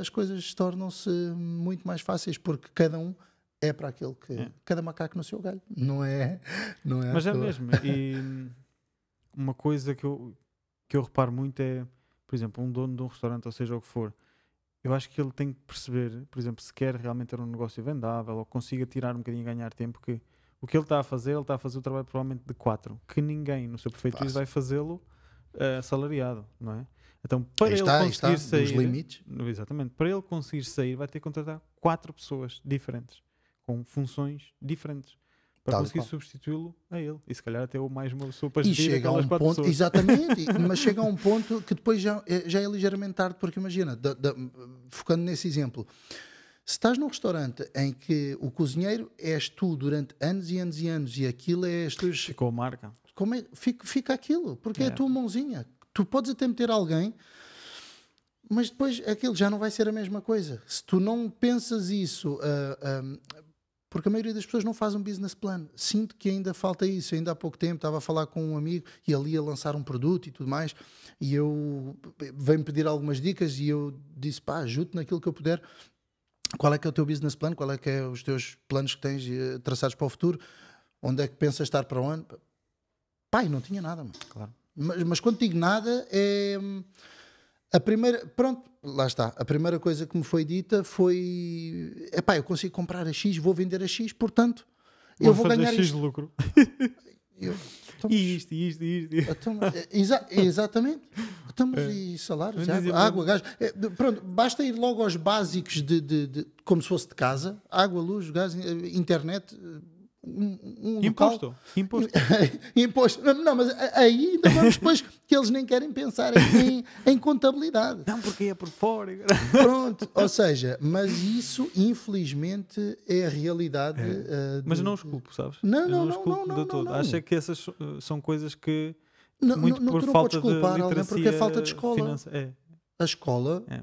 as coisas tornam-se muito mais fáceis porque cada um é para aquele que é. cada macaco no seu galho, não é? Não é Mas é mesmo. E uma coisa que eu, que eu reparo muito é, por exemplo, um dono de um restaurante, ou seja o que for, eu acho que ele tem que perceber, por exemplo, se quer realmente ter um negócio vendável ou consiga tirar um bocadinho e ganhar tempo, que o que ele está a fazer, ele está a fazer o trabalho provavelmente de quatro, que ninguém no seu perfeito vai fazê-lo uh, não é? Então, para aí ele está, conseguir está, sair, limites. exatamente, para ele conseguir sair, vai ter que contratar quatro pessoas diferentes, com funções diferentes, para Tal conseguir substituí-lo a ele. E se calhar até o mais uma pessoa para e chega a um ponto, pessoas. Exatamente, *laughs* mas chega a um ponto que depois já, é, já é ligeiramente tarde, porque imagina, da, da, focando nesse exemplo, se estás num restaurante em que o cozinheiro és tu durante anos e anos e anos e aquilo é as tuas. Ficou a marca. Como é, fica, fica aquilo, porque é. é a tua mãozinha tu podes até meter alguém, mas depois aquilo já não vai ser a mesma coisa. Se tu não pensas isso, uh, ah, porque a maioria das pessoas não faz um business plan. Sinto que ainda falta isso. Ainda há pouco tempo estava a falar com um amigo e ele ia lançar um produto e tudo mais, e eu veio-me pedir algumas dicas e eu disse, pá, ajude naquilo que eu puder. Qual é que é o teu business plan? Qual é que é os teus planos que tens eh, traçados para o futuro? Onde é que pensas estar para onde? Pai, não tinha nada, mano. Claro. Mas, mas quando digo nada, é. A primeira, pronto, lá está. A primeira coisa que me foi dita foi: epá, eu consigo comprar a X, vou vender a X, portanto, vou eu vou ganhar X isto. de lucro. *laughs* Eu, então, e isto, e isto, e isto. Então, exa exatamente. Estamos é. e salários, água, água, gás. É, pronto, basta ir logo aos básicos de, de, de, como se fosse de casa: água, luz, gás, internet um, um imposto. Local. Imposto. imposto. *laughs* Não, mas aí ainda vamos depois que eles nem querem pensar em, em, contabilidade. Não, porque é por fora. Pronto, ou seja, mas isso infelizmente é a realidade. É. Uh, mas não os culpo, sabes? Não, não, não, não, não, não, todo. não, Acho que essas são coisas que não, muito não, por não falta culpar de literacia porque é falta de escola. É. A escola. É.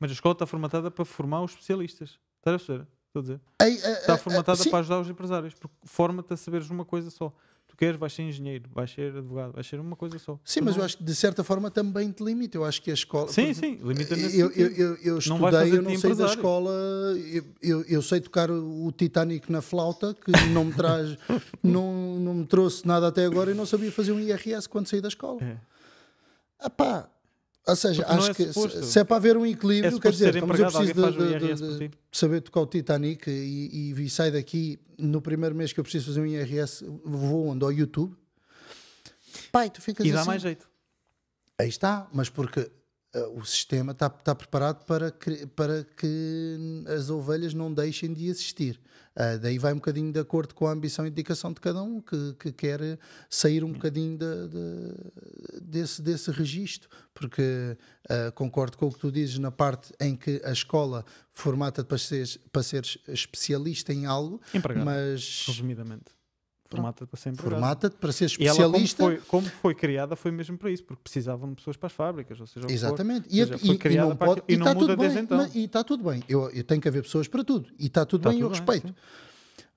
Mas a escola está formatada para formar os especialistas. Estás a perceber? Estou a dizer. Ei, Está formatada para ajudar os empresários, porque forma-te a saberes uma coisa só. Tu queres, vais ser engenheiro, vais ser advogado, vais ser uma coisa só. Sim, tu mas não... eu acho que de certa forma também te limita. Eu acho que a escola. Sim, sim, limita eu, eu, eu, eu estudei, eu não sei da escola, eu, eu, eu, sei tocar o Titanic na flauta, que não me traz, *laughs* não, não me trouxe nada até agora e não sabia fazer um IRS quando saí da escola. É. Epá, ou seja, Porque acho é que se, se, é para haver um equilíbrio, é quer dizer, como eu preciso de, de, de, saber tocar o Titanic e, e, e sair daqui no primeiro mês que eu preciso fazer um IRS, vou onde? Ao YouTube. Pai, tu ficas E dá assim. mais jeito. Aí está, mas porque o sistema está, está preparado para que, para que as ovelhas não deixem de existir. Uh, daí vai um bocadinho de acordo com a ambição e dedicação de cada um que, que quer sair um bocadinho de, de, desse, desse registro, porque uh, concordo com o que tu dizes na parte em que a escola formata para seres, para seres especialista em algo, Empregado, mas resumidamente Formata-te para ser empregado. Formata-te para ser E ela, como especialista. foi, como foi criada, foi mesmo para isso, porque precisavam de pessoas para as fábricas, ou seja, que. Exatamente. Ou seja, a- foi criada não pode- e não tá muda tudo bem, então. mas- e está tudo bem. Eu, eu tenho que haver pessoas para tudo. E está tudo Tá bem, eu tudo bem, respeito. sim.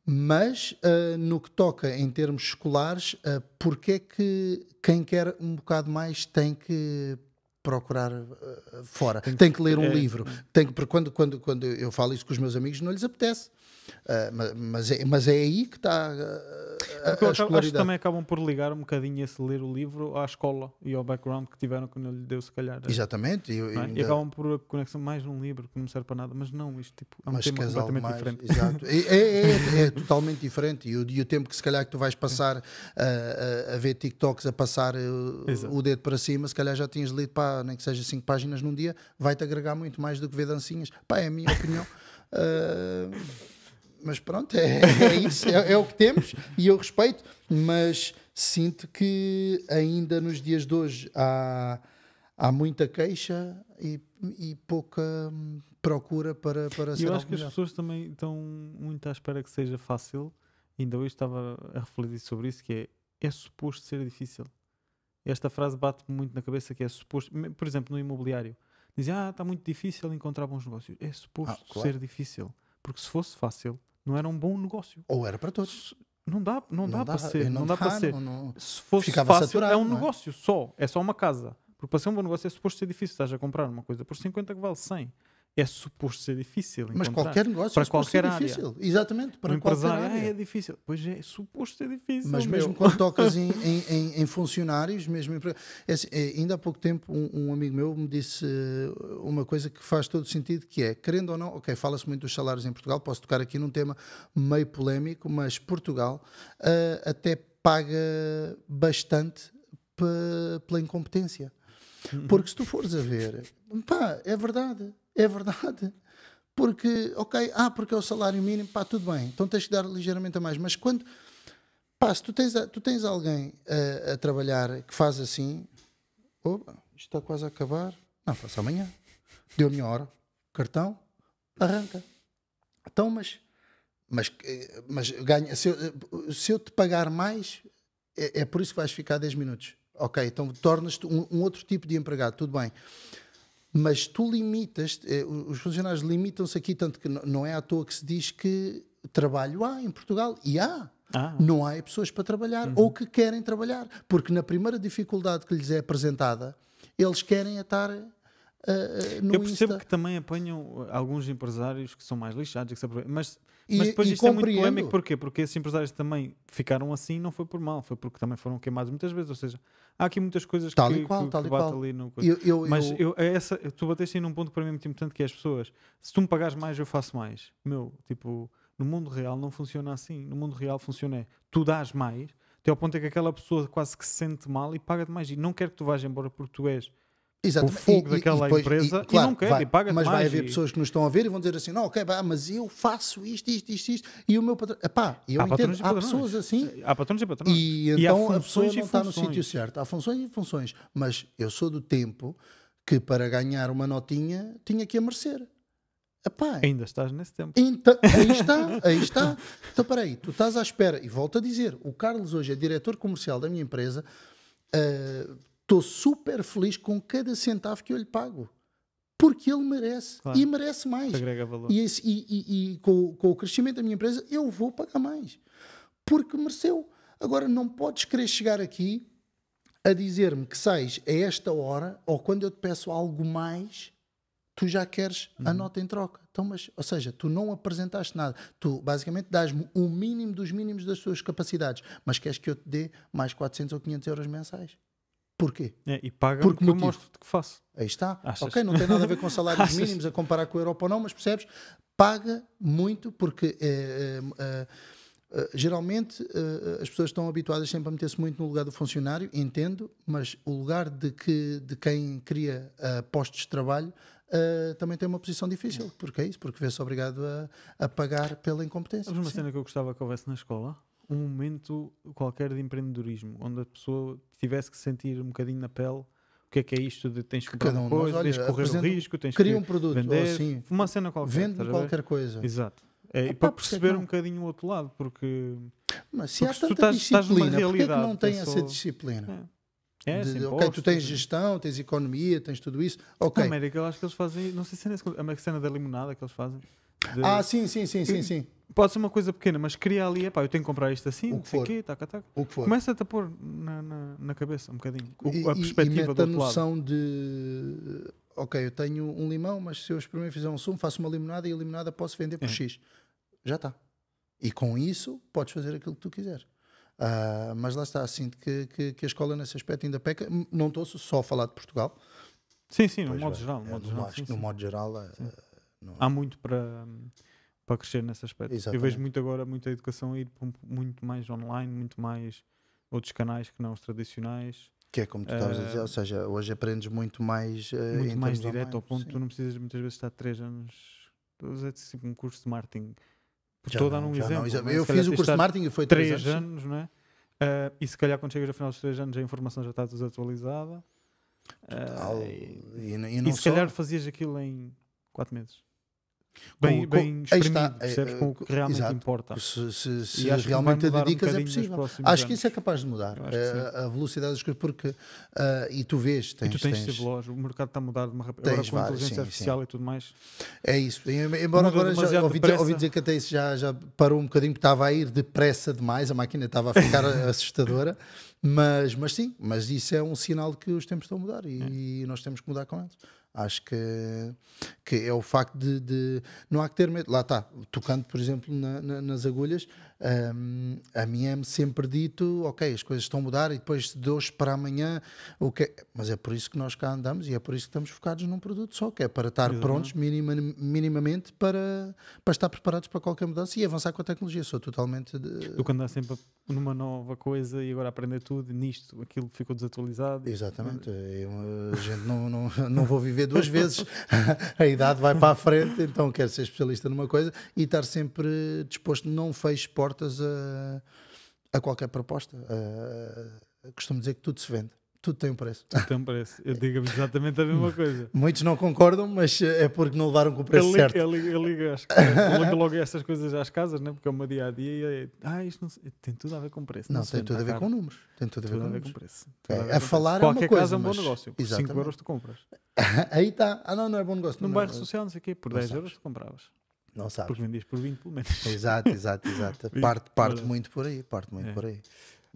Mas ah, no que toca em termos escolares, uh, porque é que quem quer um bocado mais tem que procurar ah, fora? Tem que, ler um é, livro. Tem que, porque quando, quando, quando eu falo isso com os meus amigos, não lhes apetece. Ah, ma- mas, é, mas é aí que está a, Porque eu a acho que também acabam por ligar um bocadinho esse ler o livro à escola e ao background que tiveram quando ele lhe deu, se calhar. Exatamente. não é? ainda- E acabam por a conexão mais um livro que não serve para nada, mas não, isto tipo, é um mas tema completamente mais, diferente. Exato. É, é- *laughs* é- é totalmente diferente. E o, e o tempo que se calhar que tu vais passar a, a- a ver TikToks, a passar uh, Exato. o dedo para cima, se calhar já tinhas lido, pá, nem que seja cinco páginas num dia, vai-te agregar muito mais do que ver dancinhas. Pá, é a minha opinião. Uh, *laughs* mas pronto, é, é isso, é, é o que temos e eu respeito, mas sinto que ainda nos dias de hoje há, há muita queixa e, e pouca hum, procura para, para E ser eu acho que as melhor. pessoas também estão muito à espera que seja fácil. Ainda hoje estava a refletir sobre isso, que é, é suposto ser difícil. Esta frase bate-me muito na cabeça que é suposto, por exemplo, no imobiliário. Dizem, ah, está muito difícil encontrar bons negócios. É suposto Ah, claro. ser difícil. Porque se fosse fácil, não era um bom negócio. Ou era para todos. Não dá, não dá, para ser. Não, dá para ser. não- não- Se fosse Ficava fácil, saturado, é um não é? negócio só. É só uma casa. Porque para ser um bom negócio é suposto ser difícil. Estás a comprar uma coisa por 50 que vale 100. É suposto ser difícil. Mas encontrar. qualquer negócio Para é suposto ser qualquer área. difícil. Exatamente, para um qualquer empresário, ah, área. é difícil. Pois é, é suposto ser difícil. Mas meu. mesmo quando tocas em, *laughs* em- em- funcionários, mesmo em é assim, é, ainda há pouco tempo um, um amigo meu me disse eh, uma coisa que faz todo sentido, que é, querendo ou não, ok, fala-se muito dos salários em Portugal, posso tocar aqui num tema meio polémico, mas Portugal eh, até paga bastante pe- pela incompetência. *laughs* Porque se tu fores a ver, pá, é verdade, é verdade. Porque, ok, ah, porque é o salário mínimo, pá, tudo bem, então tens que dar ligeiramente a mais. Mas quando, pá, se tu tens, tu tens alguém a, a trabalhar que faz assim, opa, isto está quase a acabar, não, faço amanhã, deu a minha hora, cartão, arranca. Então, mas, mas, eh, mas ganha, se eu, se eu te pagar mais, é, é por isso que vais ficar 10 minutos. Ok, então tornas-te um, um outro tipo de empregado, tudo bem. Mas tu limitas, eh, os funcionários limitam-se aqui, tanto que não é à toa que se diz que trabalho há em Portugal. E há. Ah, Não há pessoas para trabalhar Uhum. ou que querem trabalhar. Porque na primeira dificuldade que lhes é apresentada, eles querem estar eh, eh, no eu percebo Insta. que também apanham alguns empresários que são mais lixados, que se aproveitam. mas, E- mas depois e isto é muito compreendo. polémico. Porquê? Porque esses empresários também ficaram assim, não foi por mal, foi porque também foram queimados muitas vezes. Ou seja, há aqui muitas coisas Tal que, qual, que, que bate ali no. Eu- eu- Mas eu- é essa, tu bateste aí num ponto para mim muito importante que é as pessoas. Se tu me pagares mais, eu faço mais. Meu, tipo, no mundo real não funciona assim. No mundo real funciona é, tu dás mais, até ao ponto é que aquela pessoa quase que se sente mal e paga-te mais. E não quer que tu vás embora porque tu és Exatamente. o fogo daquela empresa e não quer, vai, e paga-te Mas vai haver e- pessoas que nos estão a ver e vão dizer assim: não, ok, pá, mas eu faço isto, isto, isto, isto, e o meu patrão. Epá, eu Há entendo, e há pessoas assim. Há patrões e patrões. E então a pessoa e não está no sítio certo. Há funções e funções. Mas eu sou do tempo que para ganhar uma notinha tinha que a merecer. Epá, Ainda estás nesse tempo. então, aí *laughs* está, aí está. Então, peraí, tu estás à espera. E volto a dizer: o Carlos hoje é diretor comercial da minha empresa. Estou super feliz com cada centavo que eu lhe pago. Porque ele merece. Claro. E merece mais. Agrega valor. E, esse- e- e- e com, com o crescimento da minha empresa, eu vou pagar mais. Porque mereceu. Agora, não podes querer chegar aqui a dizer-me que sais a esta hora ou quando eu te peço algo mais, tu já queres a nota em troca. Então, mas, ou seja, tu não apresentaste nada. Tu basicamente dás-me o mínimo dos mínimos das tuas capacidades, mas queres que eu te dê mais 400 ou 500 euros mensais. Porquê? É, e paga Por que porque eu motivo? mostro-te que faço. Aí está. Achas? Ok, não tem nada a ver com *laughs* salários Achas? mínimos a comparar com a Europa ou não, mas percebes? Paga muito porque eh, eh, geralmente as pessoas estão habituadas sempre a meter-se muito no lugar do funcionário, entendo, mas o lugar de, que, de quem cria postos de trabalho eh, também tem uma posição difícil. Porque é isso, porque vê-se obrigado a, a pagar pela incompetência. Sabes uma Sim. cena que eu gostava que houvesse na escola? Um momento qualquer de empreendedorismo, onde a pessoa tivesse que sentir um bocadinho na pele o que é que é isto de tens que comprar um coisa, olha, tens que correr o risco, tens Cria que um produto, ou vender, assim, uma cena qualquer. vende estás qualquer coisa. Exato. É, e para porque perceber um bocadinho o outro lado, porque Mas se há Porque tu tanta estás- estás disciplina, porquê é que realidade não tem que é essa só- disciplina? é, é De- assim, ok, tu tens gestão, tens economia, tens tudo isso. Ok. Na América, eu acho que eles fazem, não sei se é nesse, a cena da limonada que eles fazem. De- Ah, sim, sim, sim, sim, sim. Pode ser uma coisa pequena, mas cria ali, epá, eu tenho que comprar isto assim, O que sei quê, taca, taca. O que for. Começa-te a pôr na, na, na cabeça um bocadinho o- e, a e- perspectiva e mete do a outro lado. noção de ok, eu tenho um limão, mas se eu primeiro fizer um sumo, faço uma limonada e a limonada posso vender por É. X. Já está. E com isso podes fazer aquilo que tu quiseres. Ah, mas lá está, sinto que, que, que a escola nesse aspecto ainda peca. Não estou só a falar de Portugal. Sim, sim, no Pois modo vai. geral. No É, modo no geral, modo- sim, no sim. modo geral, não- Há muito para, para crescer nesse aspecto. Eu Exatamente. vejo muito agora muita educação ir muito mais online, muito mais outros canais que não os tradicionais, que é como tu estavas a dizer, Ah, ou seja, hoje aprendes muito mais, ah, muito mais direto online, ao ponto. sim. Tu não precisas muitas vezes estar 3 anos. Dizer tipo um curso de marketing. Estou a dar um exemplo. Não é? Eu fiz o curso de marketing e foi 3 3 anos. anos, não é? Ah, e se calhar quando chegas ao final dos 3 anos a informação já está desatualizada. Total. Ah, e, E, e e se só- calhar fazias aquilo em 4 meses. Bem, com- bem está, percebes? é, com o que realmente exato. importa. Se, se, se E que realmente te um dedicas é bocadinho nos possível. Acho que anos. isso é capaz de mudar. Que Eh, a velocidade das coisas, porque ah, e tu vês, E tens, tu tens, tens- relógios, o mercado está a mudar de uma rapidez. Agora com a vários, inteligência sim, artificial e tudo mais. é isso. E, Embora agora já ouvi ouvi dizer que até isso já, já parou um bocadinho, porque estava a ir depressa demais, a máquina estava a ficar *laughs* assustadora. Mas, mas sim, mas isso é um sinal de que os tempos estão a mudar e, nós temos que mudar com eles. Acho que, que é o facto de, de- Não há que ter medo. Lá está, tocando, por exemplo, na- na- nas agulhas, hum, a mim é-me sempre dito: ok, as coisas estão a mudar e depois de hoje para amanhã. O que é- Mas é por isso que nós cá andamos e é por isso que estamos focados num produto só, que é para estar Exatamente. prontos minima- minimamente para, para estar preparados para qualquer mudança e avançar com a tecnologia. Sou totalmente. De... Do que andar sempre numa nova coisa e agora aprender tudo, nisto, aquilo ficou desatualizado. Exatamente, eu, a gente não, não, *laughs* não vou viver duas vezes, *laughs* a idade vai para a frente, então quero ser especialista numa coisa e estar sempre disposto, não fecho portas a, a qualquer proposta. A- costumo dizer que tudo se vende, tudo tem um preço. Então parece. Eu digo exatamente a mesma *laughs* coisa. Muitos não concordam, mas é porque não levaram com o preço Ele, certo. liga, ele, liga- ele liga, às- ele liga logo essas coisas às casas, né? porque é meu dia a dia e é, ah, isto não tem tudo a ver com preço. Não, se tem tudo a à ver com números. Tem tudo a ver Tudo com a ver com números. preço. É, Tudo a falar preço. é uma Qualquer coisa, casa é um bom negócio. Por 5 Exatamente. euros tu compras. *laughs* Aí está. Ah, não, não é bom negócio. Num não, bairro não, social, não sei o quê, por não 10 sabes. euros tu compravas. Não sabes. Porque vendias por 20 pelo menos. Exato, exato, exato. *laughs* Parte, parte muito por aí, parte muito É. por aí.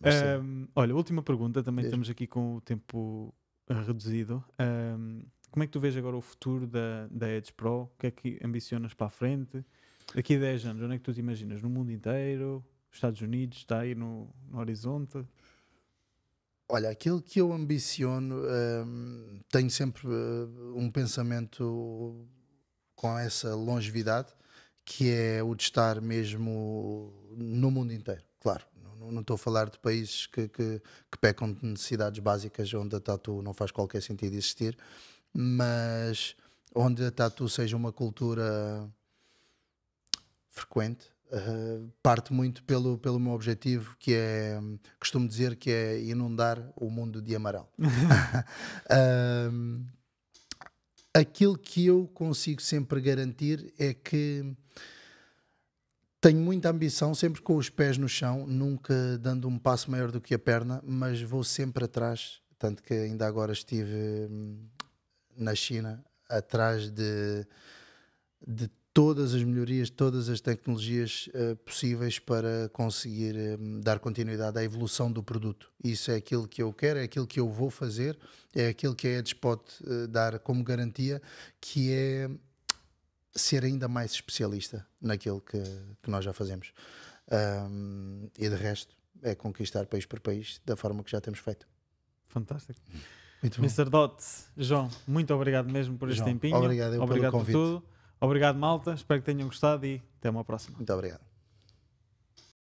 Mas. Ahm, olha, última pergunta, também Diz. estamos aqui com o tempo reduzido. Ahm, como é que tu vês agora o futuro da, da Edge Pro? O que é que ambicionas para a frente? Daqui a 10 anos, onde é que tu te imaginas? No mundo inteiro? Estados Unidos? Está aí no, no horizonte? Olha, aquilo que eu ambiciono, hum, tenho sempre uh, um pensamento com essa longevidade, que é o de estar mesmo no mundo inteiro. Claro, não, não estou a falar de países que, que, que pecam de necessidades básicas, onde a tatu não faz qualquer sentido existir, mas onde a tatu seja uma cultura frequente, uh, parte muito pelo, pelo meu objetivo, que é, costumo dizer que é inundar o mundo de amarelo. Um, *laughs* *laughs* aquilo que eu consigo sempre garantir é que tenho muita ambição, sempre com os pés no chão, nunca dando um passo maior do que a perna, mas vou sempre atrás. Tanto que ainda agora estive hum, na China, atrás de, de todas as melhorias, todas as tecnologias eh, possíveis para conseguir hum, dar continuidade à evolução do produto. Isso é aquilo que eu quero, é aquilo que eu vou fazer, é aquilo que a pode eh, dar como garantia, que é ser ainda mais especialista naquilo que, que nós já fazemos. Ahm, e de resto, é conquistar país por país da forma que já temos feito. Fantástico. Muito bom. Mr. Dot, João, muito obrigado mesmo por este João, tempinho. obrigado eu pelo obrigado por convite. tudo. Obrigado, malta. Espero que tenham gostado e até uma próxima. Muito obrigado.